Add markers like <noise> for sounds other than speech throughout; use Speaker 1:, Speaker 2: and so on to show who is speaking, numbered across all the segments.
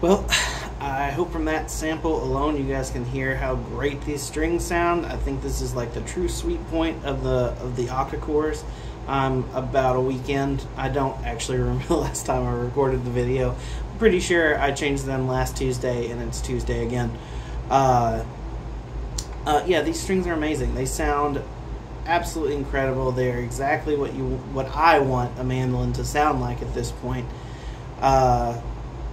Speaker 1: Well, I hope from that sample alone you guys can hear how great these strings sound. I think this is like the true sweet point of the of the octa-cores. I'm about a weekend. I don't actually <laughs> remember the last time I recorded the video. I'm pretty sure I changed them last Tuesday and it's Tuesday again. Uh, uh, yeah, these strings are amazing. They sound absolutely incredible. They're exactly what you what I want a mandolin to sound like at this point. Uh,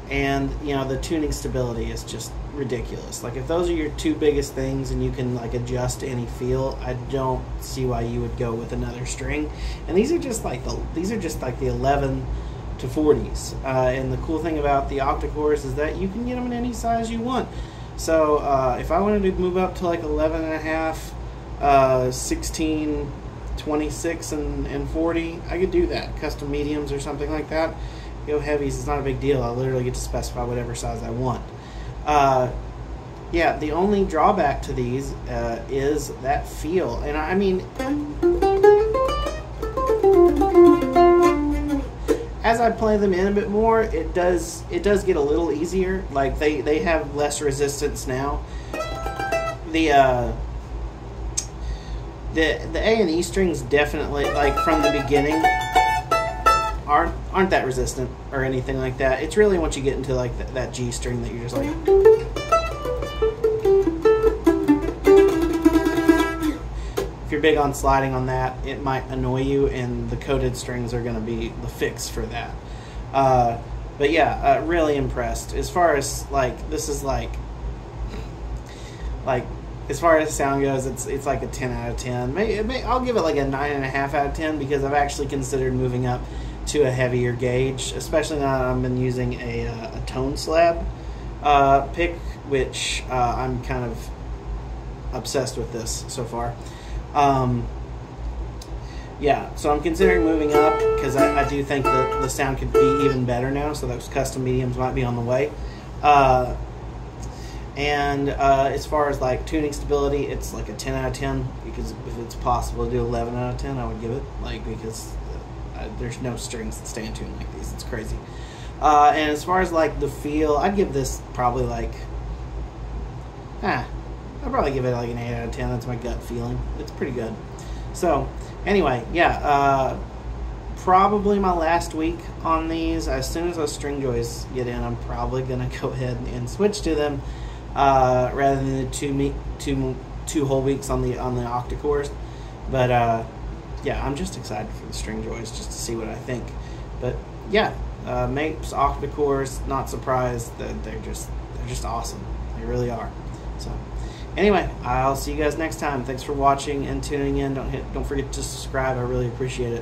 Speaker 1: and you know the tuning stability is just ridiculous. Like if those are your two biggest things and you can like adjust any feel, I don't see why you would go with another string. And these are just like the these are just like the 11 to 40s. Uh, and the cool thing about the octa-cores is that you can get them in any size you want. So uh, if I wanted to move up to like 11 and a half, uh, 16, 26, and, and 40, I could do that. Custom mediums or something like that. Go heavies, it's not a big deal. I literally get to specify whatever size I want. Uh, yeah, the only drawback to these uh, is that feel. And I mean, as I play them in a bit more, it does it does get a little easier. Like they they have less resistance now. The uh, the the A and E strings definitely like from the beginning aren't aren't that resistant or anything like that. It's really once you get into like th- that G string that you're just like. If you're big on sliding on that, it might annoy you, and the coated strings are going to be the fix for that. Uh, but yeah, uh, really impressed. As far as like this is like like as far as sound goes, it's it's like a ten out of ten. May, may, I'll give it like a nine and a half out of ten because I've actually considered moving up to a heavier gauge, especially now I've been using a, uh, a tone slab uh, pick, which uh, I'm kind of obsessed with this so far. Um, yeah, so I'm considering moving up because I, I, do think that the sound could be even better now. So those custom mediums might be on the way. Uh, and uh, as far as like tuning stability, it's like a 10 out of 10 because if it's possible to do 11 out of 10, I would give it like because there's no strings that stay in tune like these. It's crazy. Uh, and as far as like the feel, I'd give this probably like, ah, I'd probably give it like an 8 out of 10. That's my gut feeling. It's pretty good. So, anyway, yeah, uh, probably my last week on these. As soon as those Stringjoys get in, I'm probably going <laughs> to go ahead and switch to them uh, rather than the two, me- two, two whole weeks on the on the octa-cores. But uh, yeah, I'm just excited for the Stringjoys just to see what I think. But yeah, uh, Mapes, octa-cores, not surprised that they're just they're just awesome. They really are. So anyway, I'll see you guys next time. Thanks for watching and tuning in. Don't hit don't forget to subscribe. I really appreciate it.